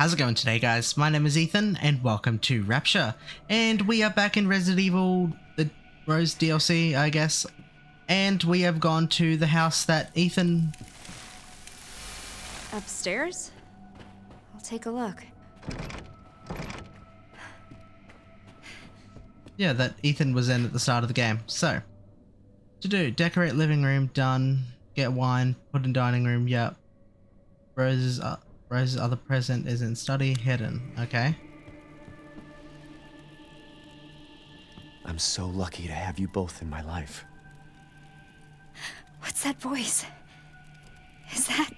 How's it going today guys? My name is Ethan and welcome to Rapture. And we are back in Resident Evil, the Rose DLC I guess. And we have gone to the house that Ethan... Upstairs? I'll take a look. Yeah, that Ethan was in at the start of the game. So, to do, decorate living room, done. Get wine, put in dining room, yep. Rose's... Uh, Rose's other present is in study hidden. Okay. I'm so lucky to have you both in my life. What's that voice? Is that...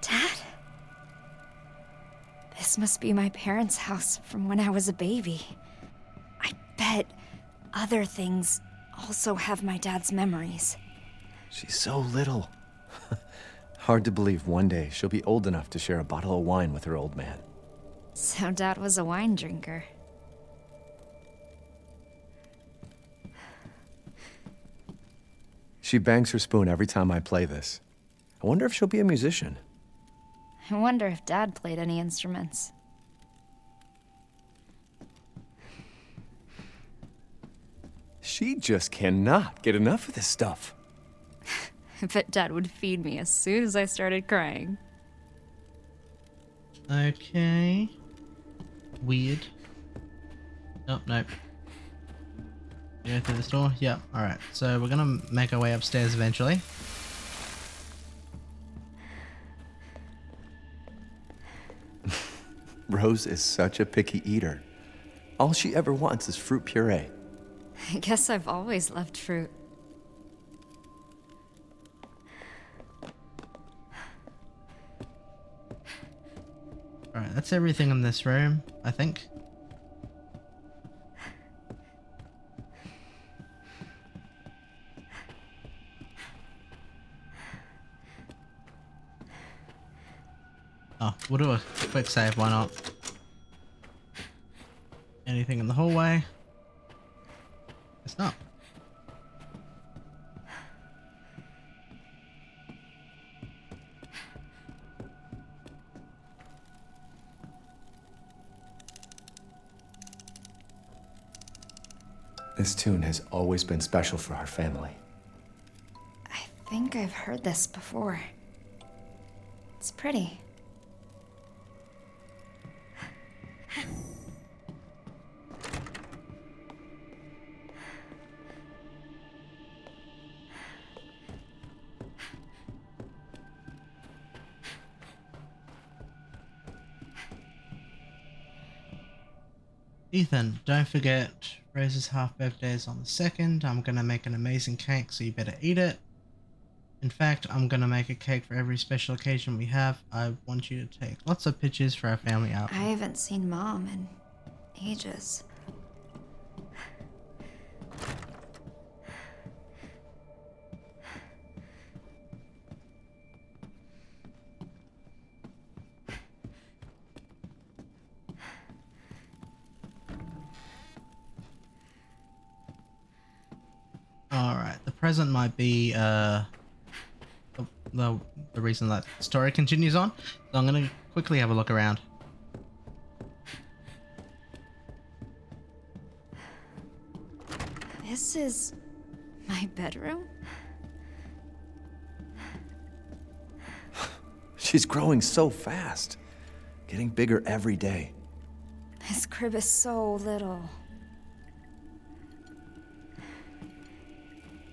Dad? This must be my parents' house from when I was a baby. I bet other things also have my dad's memories. She's so little. Hard to believe one day she'll be old enough to share a bottle of wine with her old man. So Dad was a wine drinker. She bangs her spoon every time I play this. I wonder if she'll be a musician. I wonder if Dad played any instruments. She just cannot get enough of this stuff. I bet Dad would feed me as soon as I started crying. Okay. Weird. Nope, nope. Go through this door? Yep, alright. So we're gonna make our way upstairs eventually. Rose is such a picky eater. All she ever wants is fruit puree. I guess I've always loved fruit. Alright, that's everything in this room, I think. Ah, oh, we'll do a quick save, why not? Anything in the hallway? This tune has always been special for our family. I think I've heard this before. It's pretty. Ethan, don't forget Rose's half birthday is on the 2nd. I'm gonna make an amazing cake, so you better eat it. In fact, I'm gonna make a cake for every special occasion we have. I want you to take lots of pictures for our family album. I haven't seen Mom in ages. Uh, the, the, the reason that story continues on. So I'm gonna quickly have a look around. This is my bedroom? She's growing so fast, getting bigger every day. This crib is so little.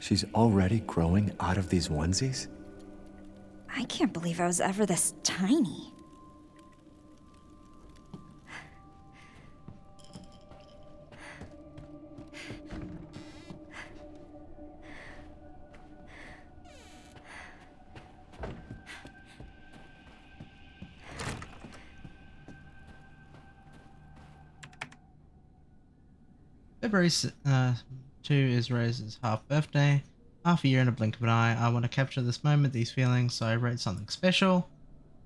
She's already growing out of these onesies? I can't believe I was ever this tiny. February uh, 2 is Rose's half birthday. Half a year in a blink of an eye. I want to capture this moment, these feelings, so I wrote something special.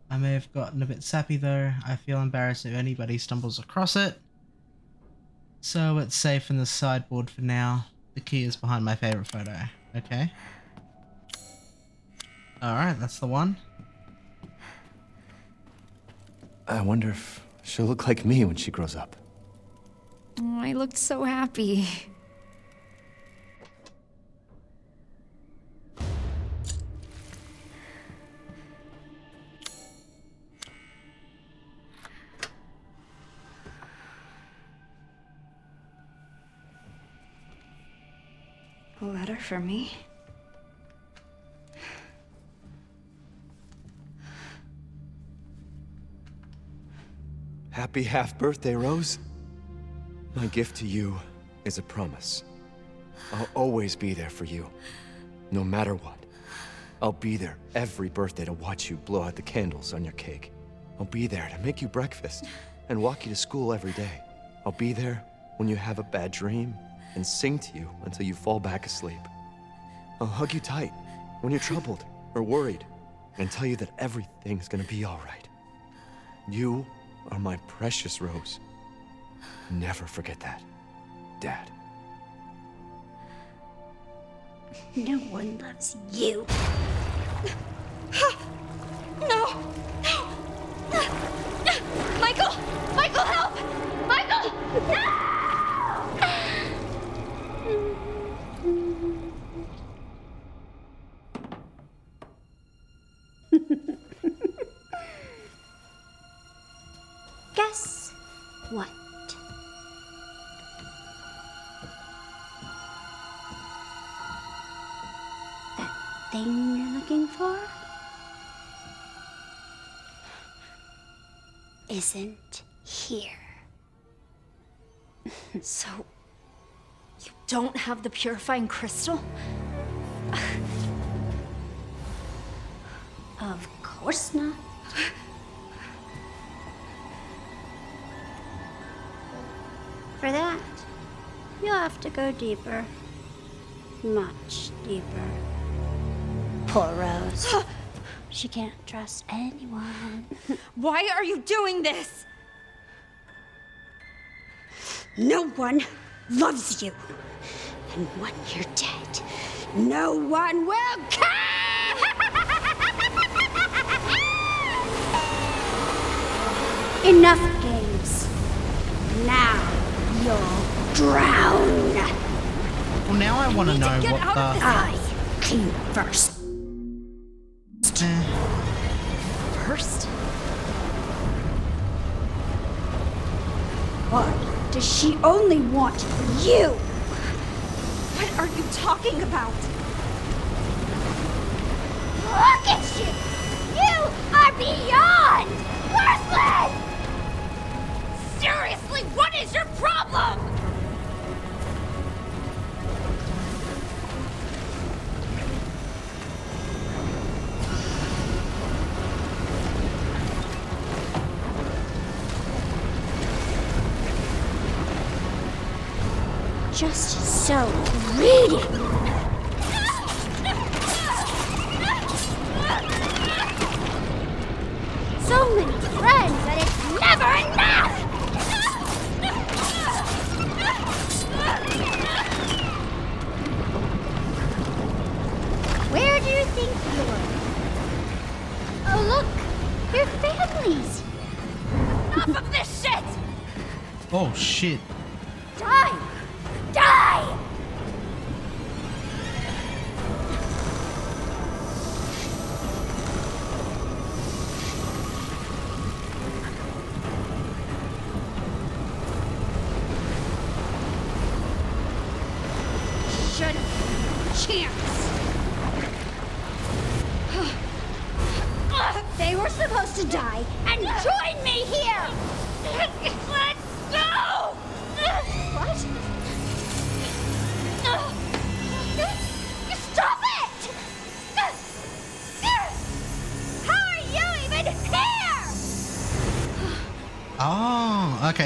I may have gotten a bit sappy though. I feel embarrassed if anybody stumbles across it. So it's safe in the sideboard for now. The key is behind my favorite photo. Okay. Alright, that's the one. I wonder if she'll look like me when she grows up. Oh, I looked so happy. For me? Happy half birthday, Rose. My gift to you is a promise. I'll always be there for you, no matter what. I'll be there every birthday to watch you blow out the candles on your cake. I'll be there to make you breakfast and walk you to school every day. I'll be there when you have a bad dream and sing to you until you fall back asleep. I'll hug you tight when you're troubled or worried and tell you that everything's gonna be all right. You are my precious Rose. Never forget that, Dad. No one loves you. No! No! Michael! Michael, help! Michael! No! Isn't here. So, you don't have the purifying crystal? Of course not. For that, you'll have to go deeper. Much deeper. Poor Rose. She can't trust anyone. Why are you doing this? No one loves you. And when you're dead, no one will care! Enough games. Now you'll drown. Well, now I want to know what out of the. I came first. Does she only want you? What are you talking about? Look at you! You are beyond worthless! Seriously, what is your problem? Just so greedy.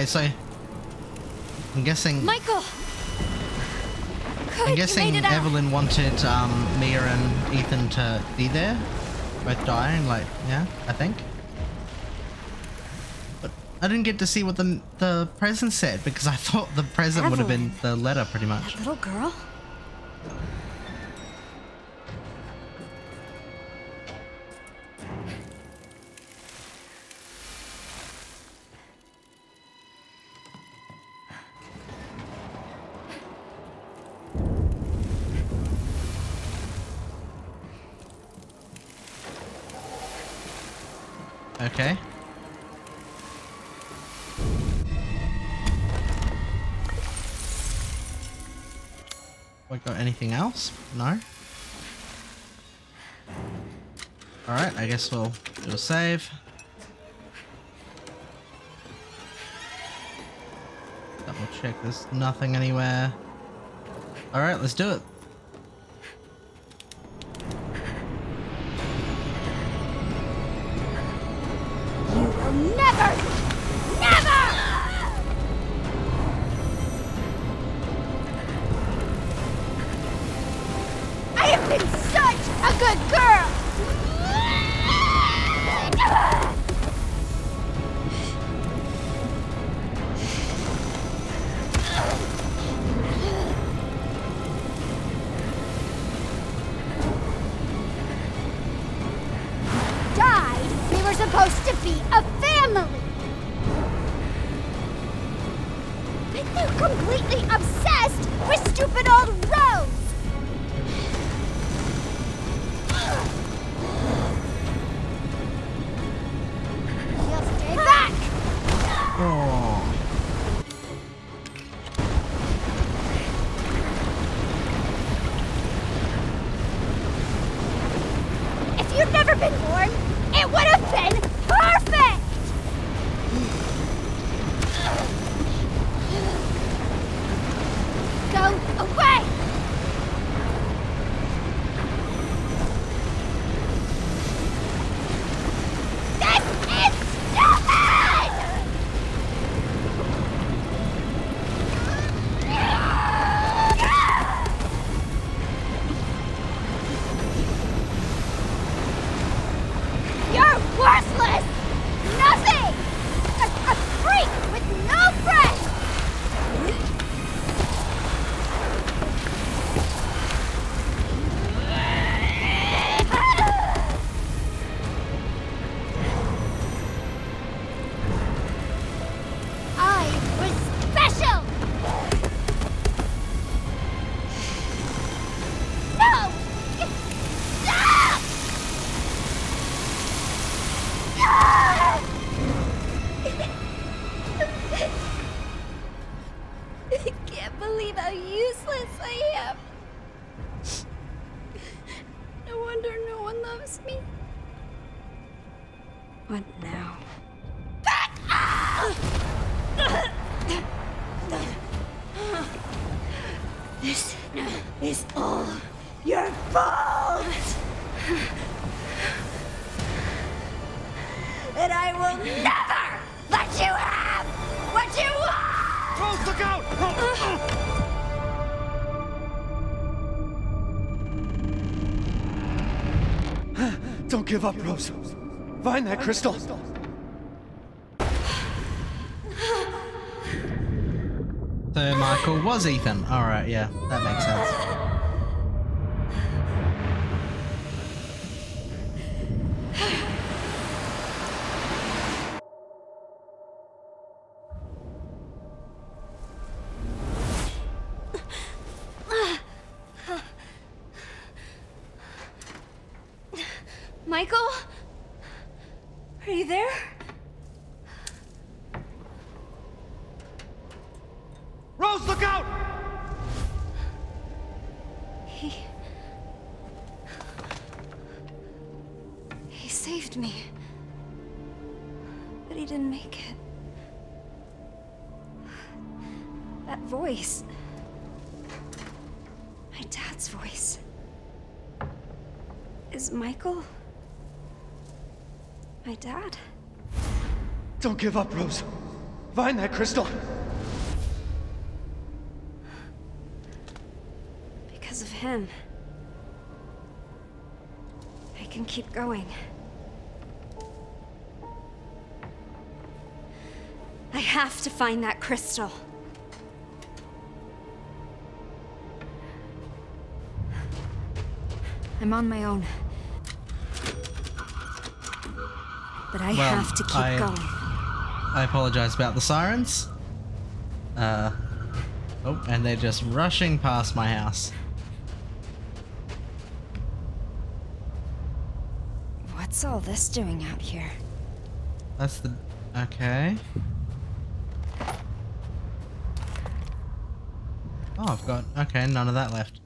So I'm guessing. Michael! Good, I'm guessing. Evelyn wanted um, Mia and Ethan to be there, both dying. Like, yeah, I think. But I didn't get to see what the the present said because I thought the present would have been the letter, pretty much. That Little girl? I got anything else? No? Alright, I guess we'll do a save. Double check there's nothing anywhere. Alright, let's do it. Don't give up, Rose. Find that crystal. So Michael was Ethan. Alright, yeah, that makes sense. Give up, Rose. Find that crystal. Because of him. I can keep going. I have to find that crystal. I'm on my own. But I Well, have to keep I- going. I apologize about the sirens. Uh, oh, and they're just rushing past my house. What's all this doing out here? That's the... Okay. Oh, I've got... Okay, none of that left.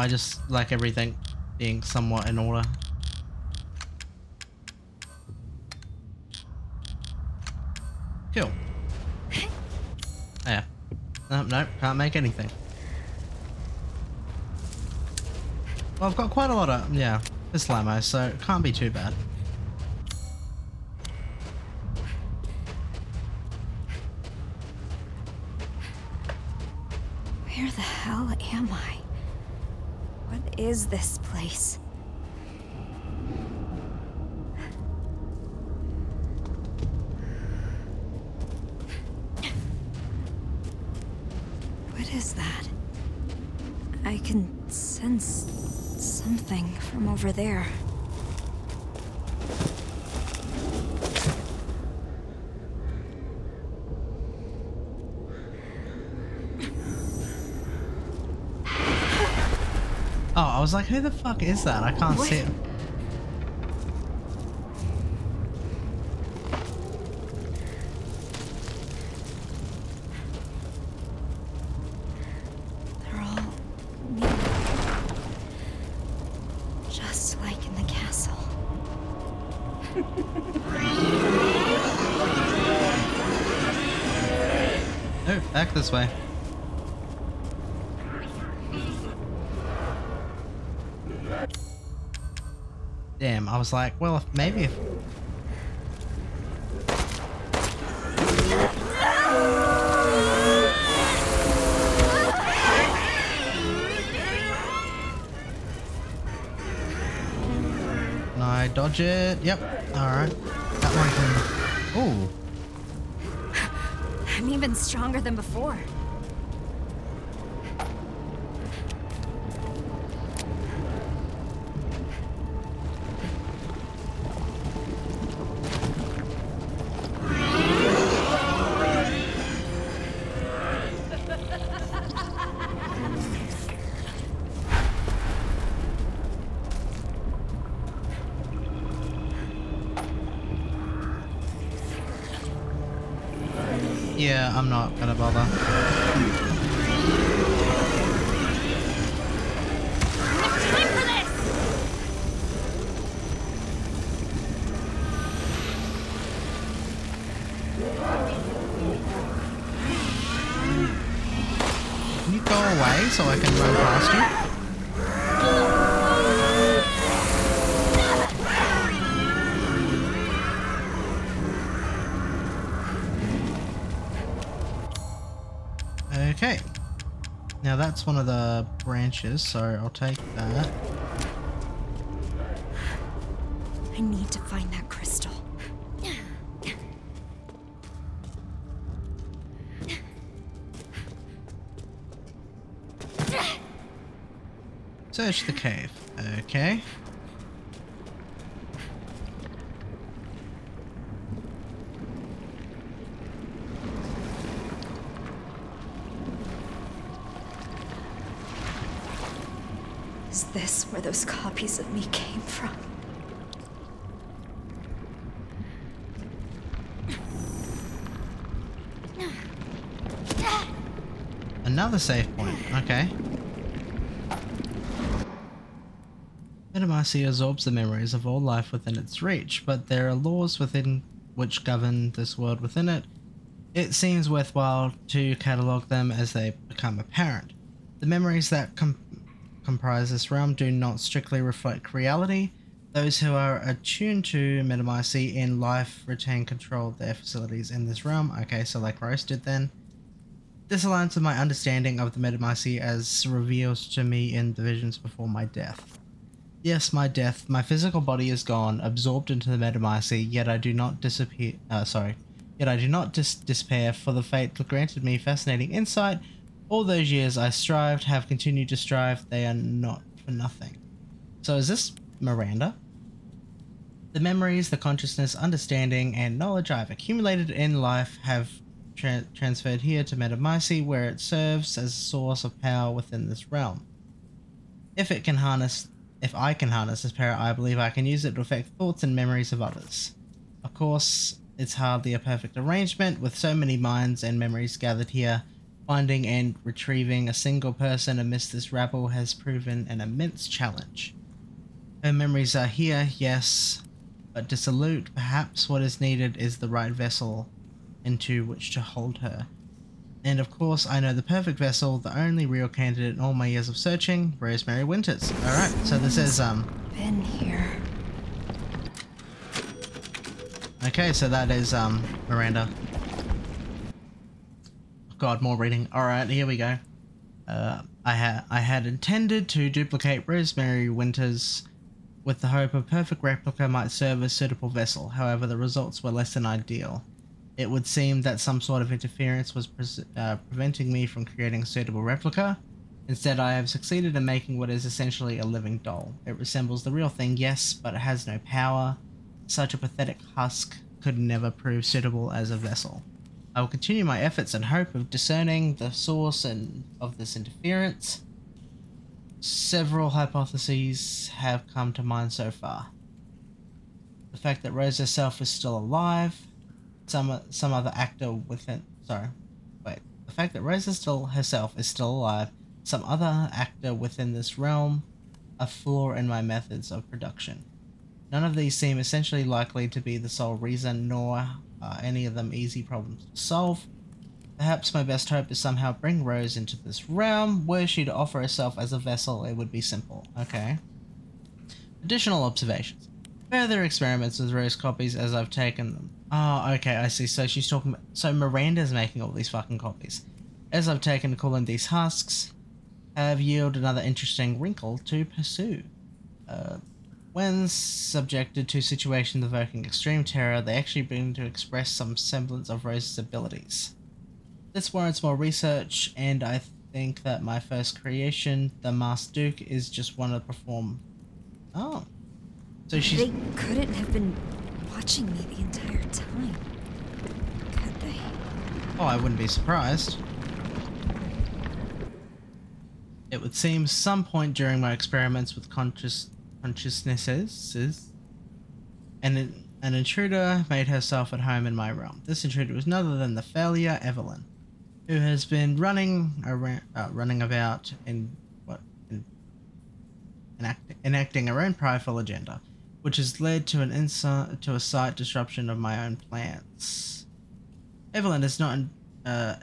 I just like everything being somewhat in order. Cool. Yeah. No, no, can't make anything. Well, I've got quite a lot of, yeah, this lamo, so it can't be too bad. What is this place? What is that? I can sense something from over there. I was like, who the fuck is that? I can't What? see it. They're all was like, well, if maybe if... Can I dodge it? Yep. Alright. That one can... Ooh. I'm even stronger than before. Yeah, I'm not gonna bother. That's one of the branches, so I'll take that. I need to find that crystal. Search the cave. Okay. Is this where those copies of me came from? Another save point. Okay. Megamycete absorbs the memories of all life within its reach, but there are laws within which govern this world within it. It seems worthwhile to catalogue them as they become apparent. The memories that com- comprise this realm do not strictly reflect reality. Those who are attuned to Megamycete in life retain control of their facilities in this realm. Okay, so like Rose did then. This aligns with my understanding of the Megamycete as revealed to me in the visions before my death. Yes, my death. My physical body is gone, absorbed into the Megamycete, yet I do not disappear. Uh, sorry. Yet I do not dis- despair, for the fate granted me fascinating insight All those years I strived, have continued to strive, they are not for nothing. So is this Miranda? The memories, the consciousness, understanding, and knowledge I've accumulated in life have tra- transferred here to Megamycete, where it serves as a source of power within this realm. If it can harness, if I can harness this power, I believe I can use it to affect thoughts and memories of others. Of course, it's hardly a perfect arrangement, with so many minds and memories gathered here. Finding and retrieving a single person amidst this rabble has proven an immense challenge. Her memories are here, yes, but dissolute, perhaps what is needed is the right vessel into which to hold her. And of course, I know the perfect vessel, the only real candidate in all my years of searching, Rosemary Winters. Alright, so this is, um... Been here. Okay, so that is, um, Miranda. God, more reading. Alright, here we go. Uh, I, had I had intended to duplicate Rosemary Winters with the hope a perfect replica might serve as suitable vessel, however the results were less than ideal. It would seem that some sort of interference was pre uh, preventing me from creating a suitable replica. Instead, I have succeeded in making what is essentially a living doll. It resembles the real thing, yes, but it has no power. Such a pathetic husk could never prove suitable as a vessel. I will continue my efforts in hope of discerning the source and of this interference. Several hypotheses have come to mind so far. The fact that Rose herself is still alive, some some other actor within sorry, wait. The fact that Rose is still herself is still alive, some other actor within this realm, a flaw in my methods of production. None of these seem essentially likely to be the sole reason, nor are any of them easy problems to solve. Perhaps my best hope is somehow bring Rose into this realm. Were she to offer herself as a vessel, it would be simple. Okay. Additional observations. Further experiments with Rose copies as I've taken them. Oh, okay, I see. So she's talking. So Miranda's making all these fucking copies. As I've taken to calling these husks, have yielded another interesting wrinkle to pursue. Uh, when subjected to situations evoking extreme terror, they actually begin to express some semblance of Rose's abilities. This warrants more research, and I think that my first creation, the Masked Duke, is just one of the perform. Oh. So she's. They couldn't have been watching me the entire time. Could they? Oh, I wouldn't be surprised. It would seem some point during my experiments with conscious consciousnesses is an, an intruder made herself at home in my realm. This intruder was none other than the failure Evelyn who has been running around, uh, running about in what enact, enacting her own prideful agenda, which has led to an insight to a slight disruption of my own plans. Evelyn has not uh,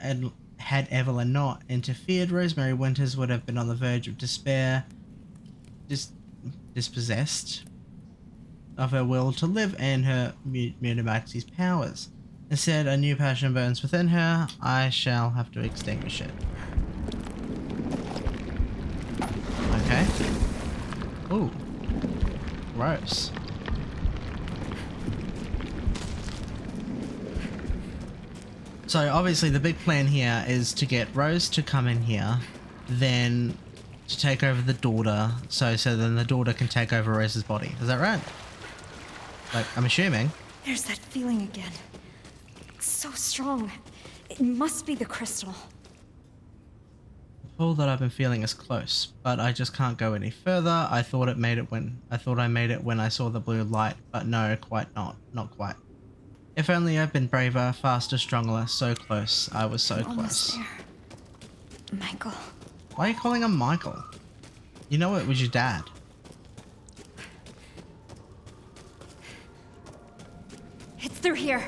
had Evelyn not interfered, Rosemary Winters would have been on the verge of despair, dis, dispossessed of her will to live and her Megamycete's powers. Instead, a new passion burns within her. I shall have to extinguish it. Okay. Ooh. Gross. So obviously the big plan here is to get Rose to come in here, then to take over the daughter, so so then the daughter can take over Rose's body. Is that right? Like, I'm assuming. There's that feeling again It's so strong. It must be the crystal. The pull that I've been feeling is close, but I just can't go any further. I thought it made it when I thought I made it when I saw the blue light, but no, quite not. Not quite. If only I'd been braver, faster, stronger, so close. I was so I'm close. There. Michael. Why are you calling him Michael? You know it was your dad. It's through here.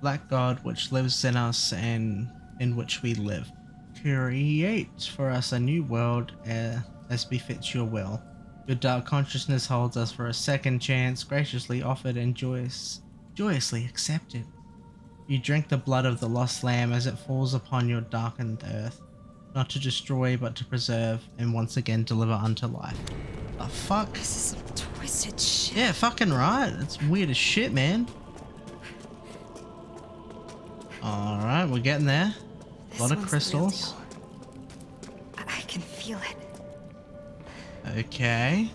black god which lives in us and in which we live. Create for us a new world uh, as befits your will. Your dark consciousness holds us for a second chance, graciously offered and joyous, joyously accept it. You drink the blood of the lost lamb as it falls upon your darkened earth, not to destroy but to preserve and once again deliver unto life. The fuck? This is some twisted shit. Yeah, fucking right. It's weird as shit, man. Alright, we're getting there. This A lot of one's the real crystals. I, I can feel it. Okay.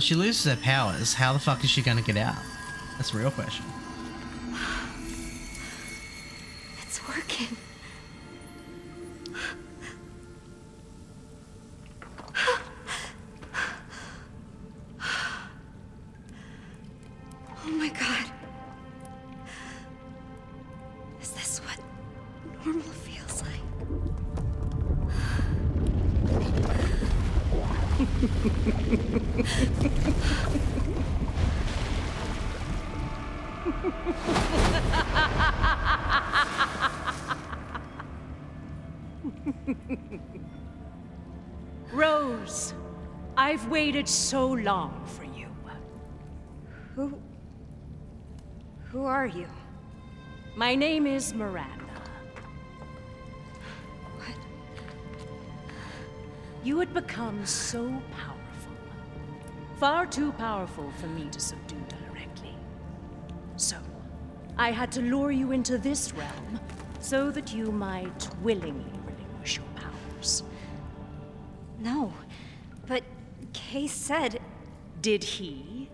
If she loses her powers, how the fuck is she gonna get out? That's a real question. So long for you. Who. Who are you? My name is Miranda. What? You had become so powerful. Far too powerful for me to subdue directly. So, I had to lure you into this realm so that you might willingly relinquish your powers. No. But Kay said. Did he?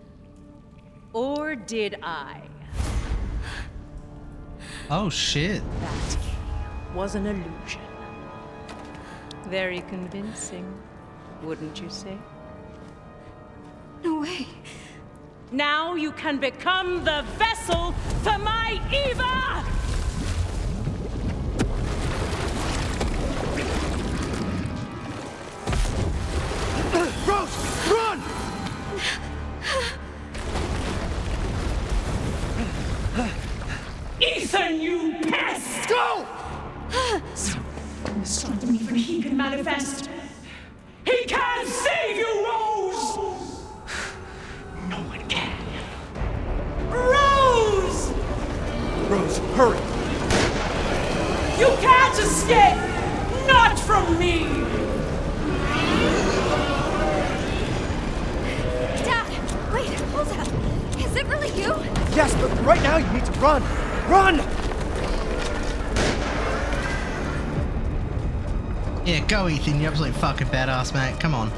Or did I? Oh shit. That was an illusion. Very convincing, wouldn't you say? No way. Now you can become the vessel for my Eva! Run! Run! Yeah, go Ethan, you're absolute fucking badass, mate. Come on.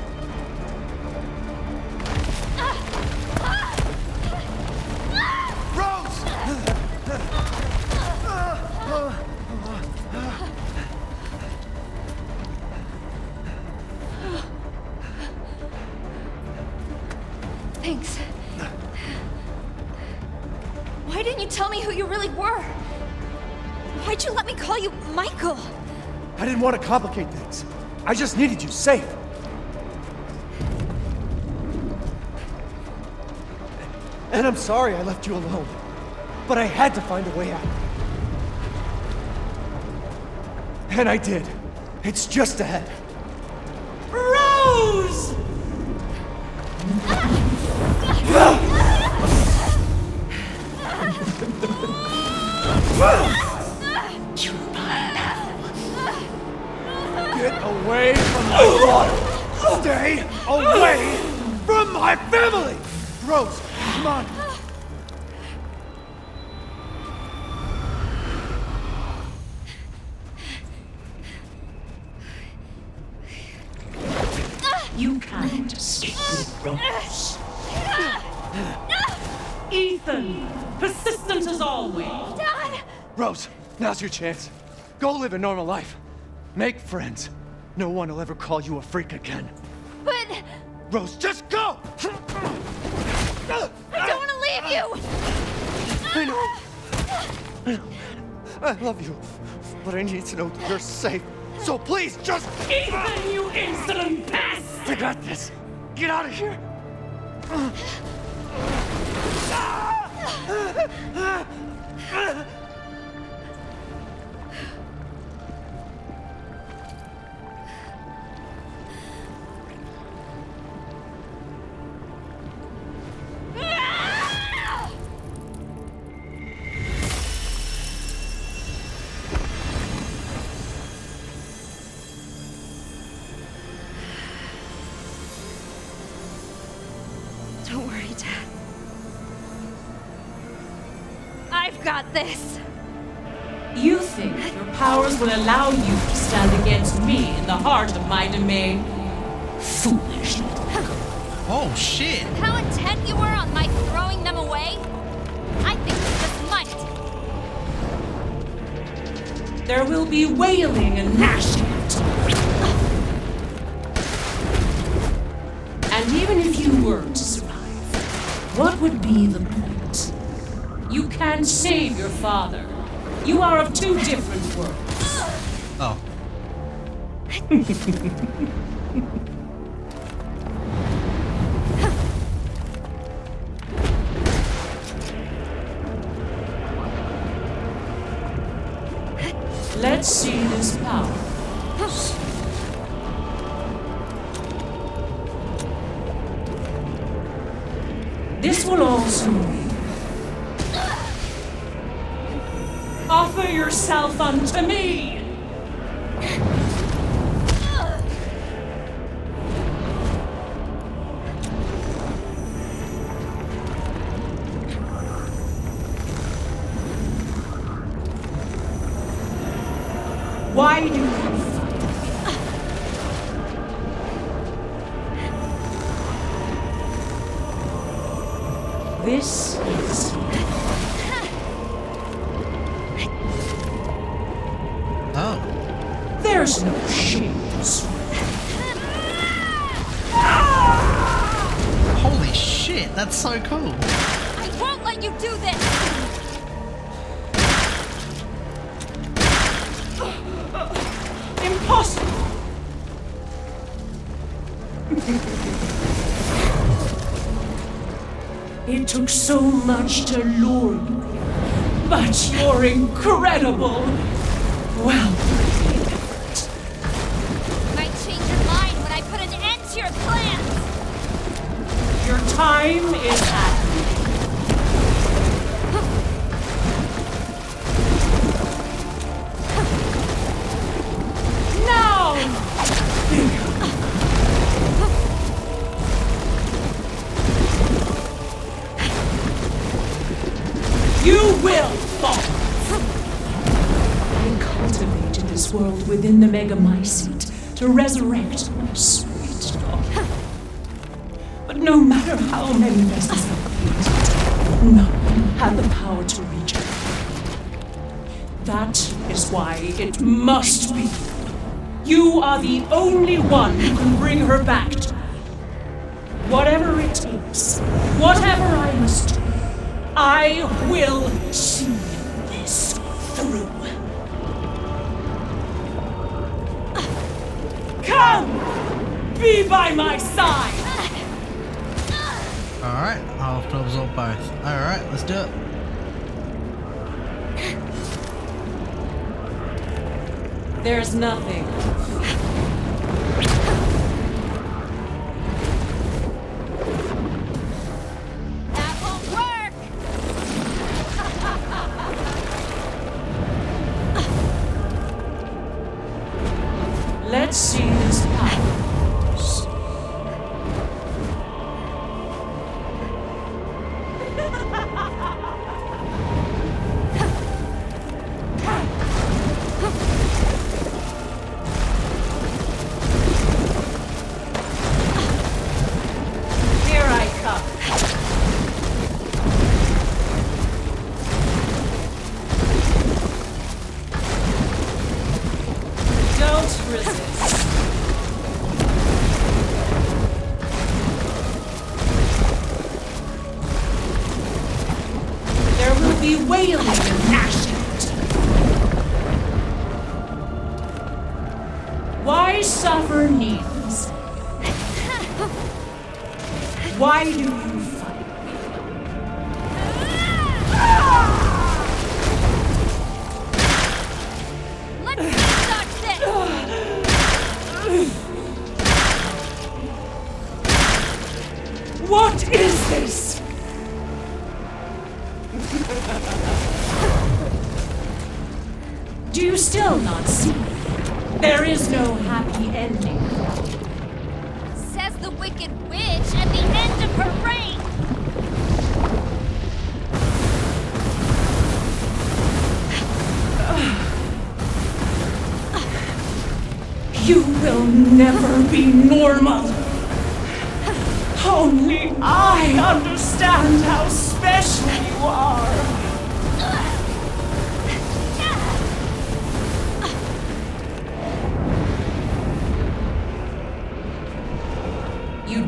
Complicate things. I just needed you safe. And I'm sorry I left you alone. But I had to find a way out. And I did. It's just ahead. Away from my family! Rose, come on! You can't escape Rose. Ethan, persistent as always. Dad! Rose, now's your chance. Go live a normal life. Make friends. No one will ever call you a freak again. But Rose, just go! I don't want to leave you! I know. I know. I love you. But I need to know that you're safe. So please, just... Ethan, you insolent pest! I got this. Get out of here. I've got this! You think your powers will allow you to stand against me in the heart of my domain? Foolish. Oh shit! How intent you were on my throwing them away? I think you just might. There will be wailing and gnashing. And even if you were to survive, what would be the point? You can't save your father. You are of two different worlds. Oh. Let's see this power. This will also offer yourself unto me. It took so much to lure you here, but you're incredible! Well, You might change your mind when I put an end to your plans! your time is at Megamycete to resurrect my sweet daughter. But no matter how many vessels I created, none had the power to reach her. That is why it must be. You are the only one who can bring her back to me. Whatever it takes, whatever I must do, I will by my side! Alright, I'll have to absorb both. Alright, let's do it. There's nothing. the Wicked Witch at the end of her reign! You will never be normal! Only I understand how special you are!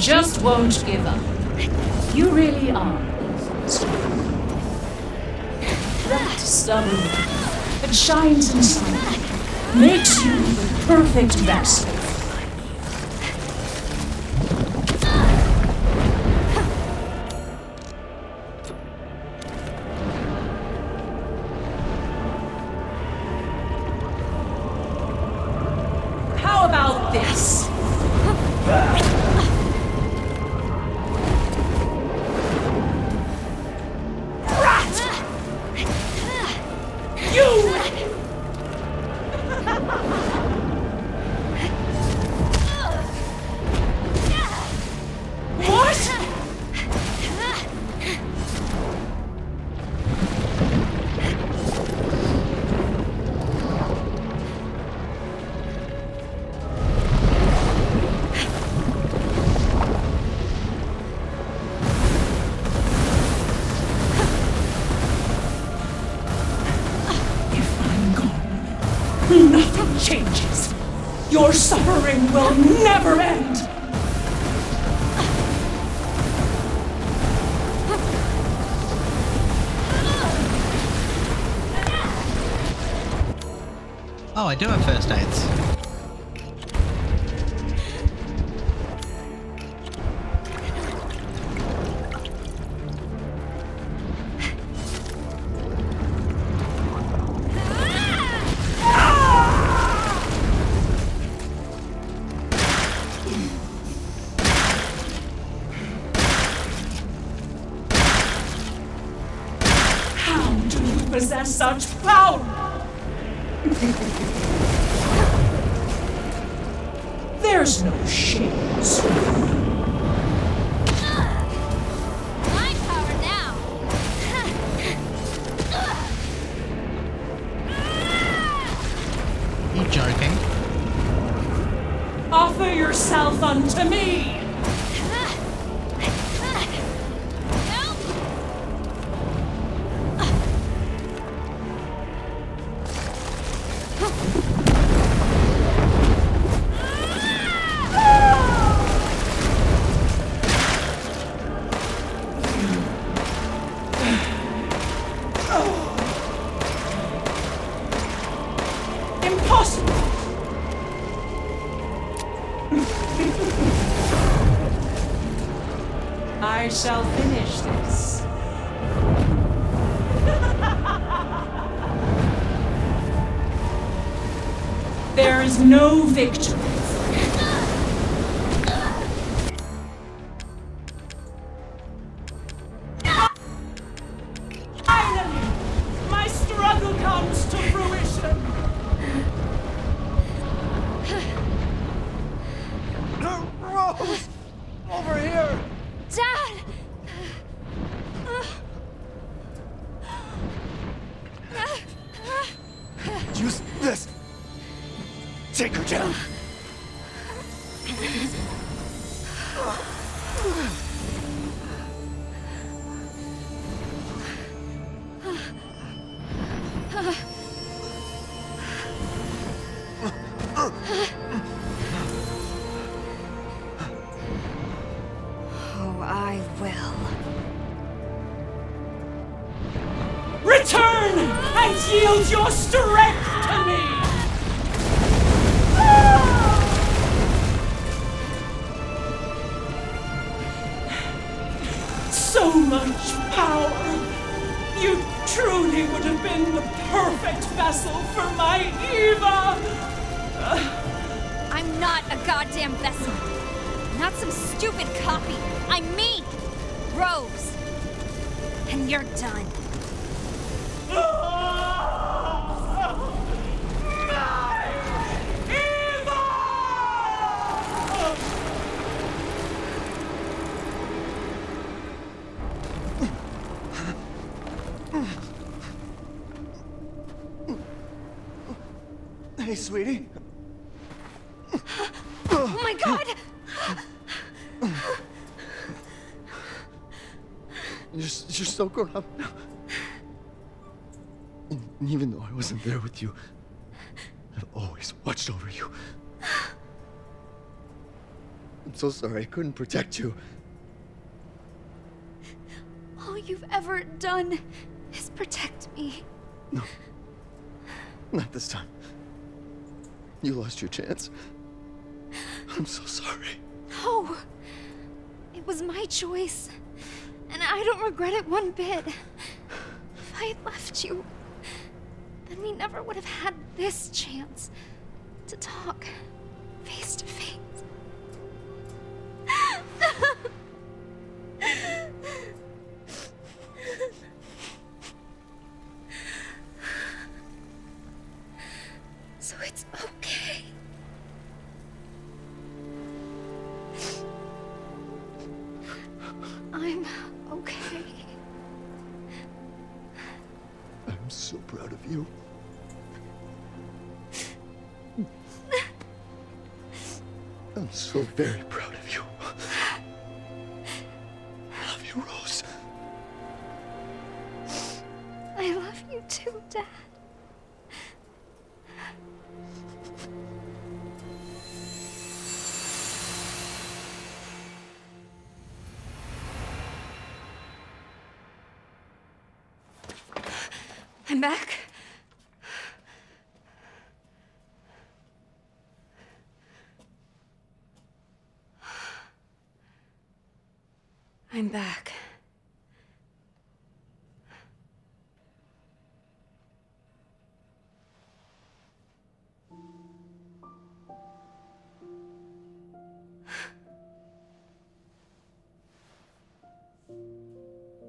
just won't give up. You really are. That stubbornness that shines inside makes you the perfect vessel. suffering will never end! Oh, I do have first aids. such yourself your strength. Up now. And even though I wasn't there with you, I've always watched over you. I'm so sorry I couldn't protect you. All you've ever done is protect me. No. Not this time. You lost your chance. I'm so sorry. No. It was my choice. And I don't regret it one bit. If I had left you, then we never would have had this chance to talk face to face. I'm back.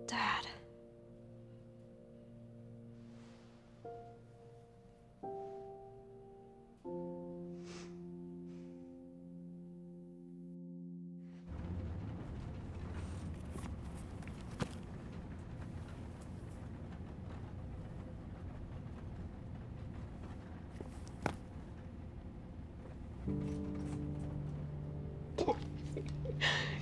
Dad.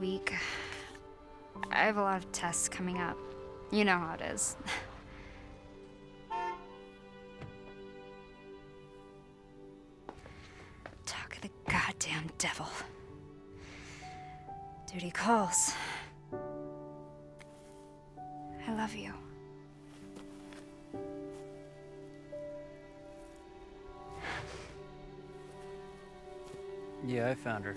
week. I have a lot of tests coming up. You know how it is. Talk of the goddamn devil. Duty calls. I love you. Yeah, I found her.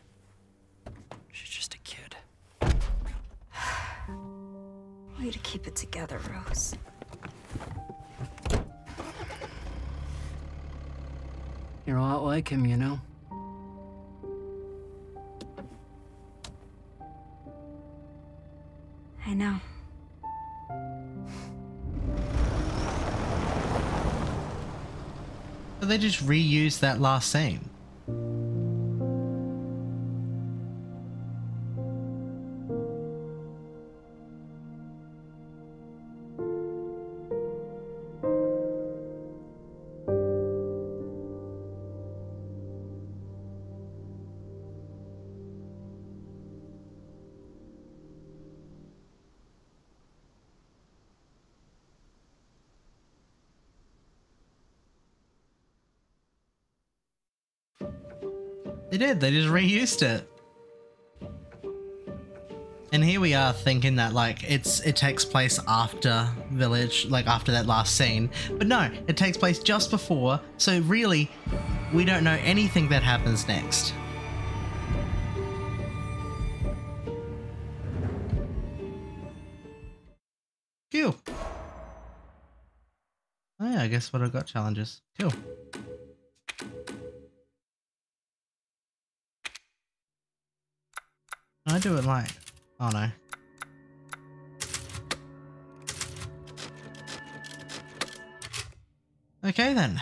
Keep it together, Rose. You're a lot like him, you know? I know. But they just reused that last scene. They did, they just reused it. And here we are thinking that like it's it takes place after Village, like after that last scene. But no, it takes place just before, so really we don't know anything that happens next. Cool. Oh yeah, I guess what I got challenges. Cool. I do it like Oh no. Okay then.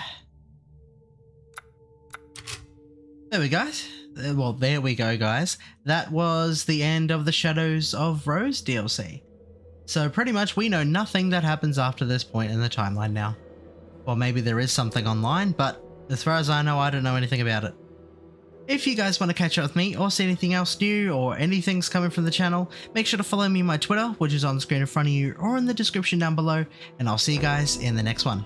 There we go. Uh, Well, there we go, guys. That was the end of the Shadows of Rose DLC. So pretty much we know nothing that happens after this point in the timeline now. Or maybe there is something online, but as far as I know, I don't know anything about it. If you guys want to catch up with me or see anything else new or anything's coming from the channel, make sure to follow me on my Twitter, which is on the screen in front of you or in the description down below, and I'll see you guys in the next one.